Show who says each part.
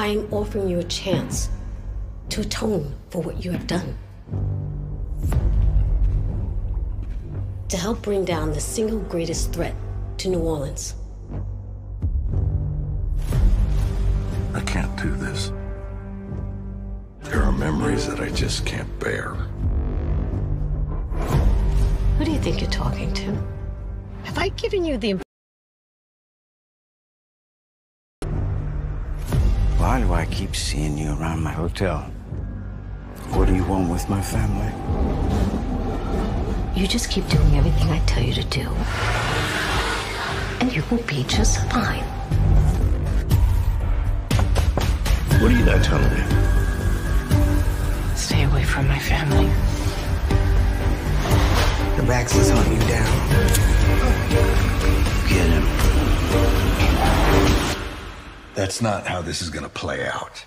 Speaker 1: I am offering you a chance to atone for what you have done. To help bring down the single greatest threat to New Orleans.
Speaker 2: I can't do this. There are memories that I just can't bear.
Speaker 1: Who do you think you're talking to? Have I given you the
Speaker 3: Why do I keep seeing you around my hotel? What do you want with my family?
Speaker 1: You just keep doing everything I tell you to do. And you will be just fine.
Speaker 2: What are you not telling me?
Speaker 1: Stay away from my family.
Speaker 4: The Baxters hunt you down.
Speaker 2: That's not how this is gonna play out.